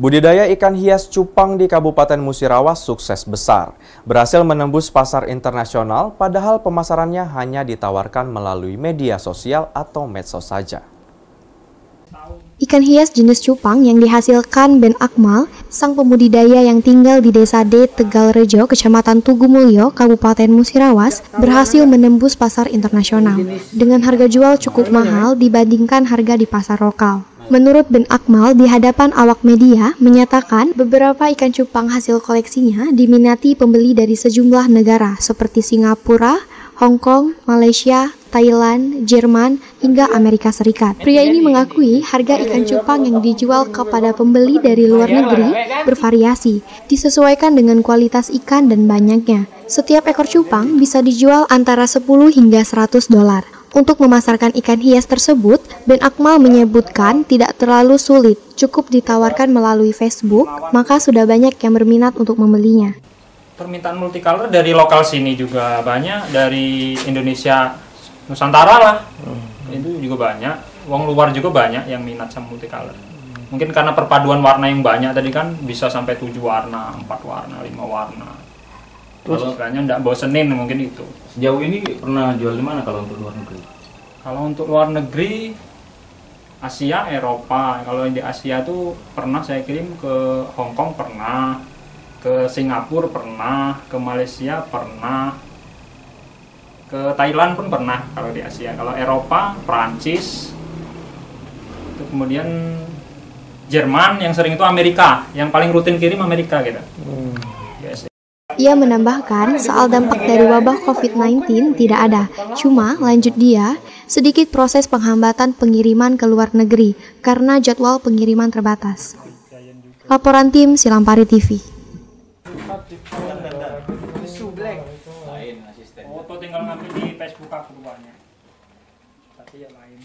Budidaya ikan hias cupang di Kabupaten Musirawas sukses besar. Berhasil menembus pasar internasional padahal pemasarannya hanya ditawarkan melalui media sosial atau medsos saja. Ikan hias jenis cupang yang dihasilkan Ben Akmal, sang pembudidaya yang tinggal di Desa D Tegal Rejo, Kecamatan Tugumulyo, Kabupaten Musirawas, berhasil menembus pasar internasional dengan harga jual cukup mahal dibandingkan harga di pasar lokal. Menurut Ben Akmal, di hadapan awak media, menyatakan beberapa ikan cupang hasil koleksinya diminati pembeli dari sejumlah negara seperti Singapura, Hong Kong, Malaysia, Thailand, Jerman, hingga Amerika Serikat. Pria ini mengakui harga ikan cupang yang dijual kepada pembeli dari luar negeri bervariasi, disesuaikan dengan kualitas ikan dan banyaknya. Setiap ekor cupang bisa dijual antara 10 hingga 100 dolar. Untuk memasarkan ikan hias tersebut, Ben Akmal menyebutkan tidak terlalu sulit, cukup ditawarkan melalui Facebook, maka sudah banyak yang berminat untuk membelinya. Permintaan multicolor dari lokal sini juga banyak, dari Indonesia Nusantara lah, hmm. itu juga banyak. Wong luar juga banyak yang minat sama multicolor. Mungkin karena perpaduan warna yang banyak tadi kan bisa sampai tujuh warna, empat warna, lima warna. Terus istilahnya tidak bosenin mungkin itu. Sejauh ini pernah jual di mana kalau untuk luar negeri? Kalau untuk luar negeri Asia, Eropa. Kalau di Asia tuh pernah saya kirim ke Hong Kong pernah, ke Singapura pernah, ke Malaysia pernah, ke Thailand pun pernah kalau di Asia. Kalau Eropa, Prancis, itu kemudian Jerman yang sering itu Amerika, yang paling rutin kirim Amerika gitu. Hmm. Ia menambahkan soal dampak dari wabah COVID-19 tidak ada, cuma lanjut dia, sedikit proses penghambatan pengiriman ke luar negeri karena jadwal pengiriman terbatas. Laporan tim Silampari TV. tinggal ngambil di Facebook aku Tapi ya lain.